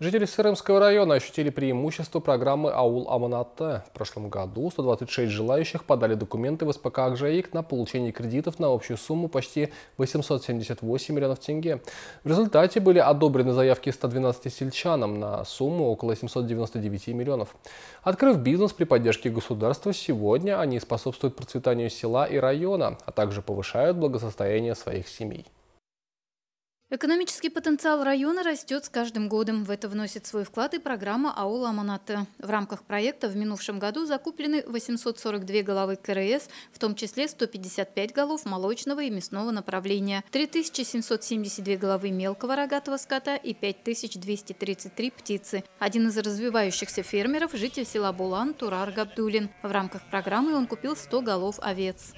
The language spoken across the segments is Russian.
Жители Сырымского района ощутили преимущество программы «Аул Аманатта». В прошлом году 126 желающих подали документы в СПК «Акжаик» на получение кредитов на общую сумму почти 878 миллионов тенге. В результате были одобрены заявки 112 сельчанам на сумму около 799 миллионов. Открыв бизнес при поддержке государства, сегодня они способствуют процветанию села и района, а также повышают благосостояние своих семей. Экономический потенциал района растет с каждым годом. В это вносит свой вклад и программа «Аула Аманаты». В рамках проекта в минувшем году закуплены 842 головы КРС, в том числе 155 голов молочного и мясного направления, 3772 головы мелкого рогатого скота и 5233 птицы. Один из развивающихся фермеров – житель села Булан Турар Габдулин. В рамках программы он купил 100 голов овец.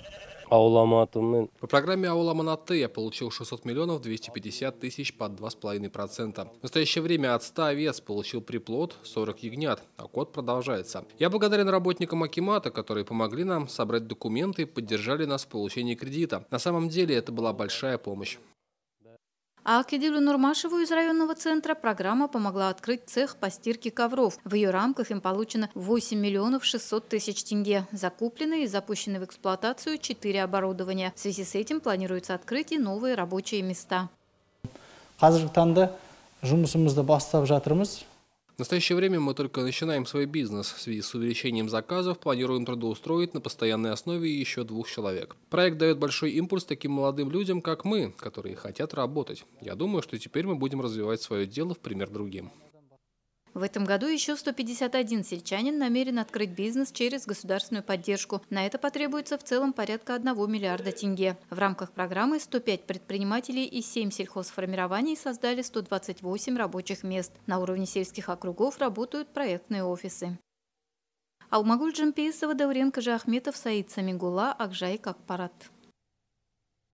По программе Ауламанаты я получил 600 миллионов 250 тысяч под 2,5%. В настоящее время от 100 овец получил приплод 40 ягнят, а код продолжается. Я благодарен работникам Акимата, которые помогли нам собрать документы и поддержали нас в получении кредита. На самом деле это была большая помощь. А Акидилю Нурмашеву из районного центра программа помогла открыть цех по стирке ковров. В ее рамках им получено 8 миллионов 600 тысяч тенге. Закуплены и запущены в эксплуатацию 4 оборудования. В связи с этим планируется открыть и новые рабочие места. қазіргі таңда жұмысымызды бастап жатырмыз в настоящее время мы только начинаем свой бизнес. В связи с увеличением заказов планируем трудоустроить на постоянной основе еще двух человек. Проект дает большой импульс таким молодым людям, как мы, которые хотят работать. Я думаю, что теперь мы будем развивать свое дело в пример другим. В этом году еще 151 сельчанин намерен открыть бизнес через государственную поддержку. На это потребуется в целом порядка 1 миллиарда тенге. В рамках программы 105 предпринимателей и 7 сельхозформирований создали 128 рабочих мест. На уровне сельских округов работают проектные офисы. Алмагуль Джампиесова, Дауренко Жахметов, Саид Самигула, Акжай, Акпарат.